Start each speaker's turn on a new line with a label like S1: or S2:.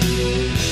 S1: you.